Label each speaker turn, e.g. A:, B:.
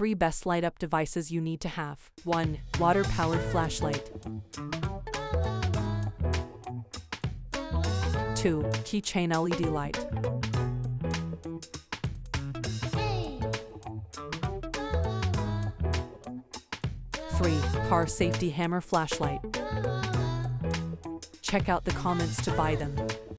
A: three best light up devices you need to have. 1. Water powered flashlight. 2. Keychain LED light. 3. Car safety hammer flashlight. Check out the comments to buy them.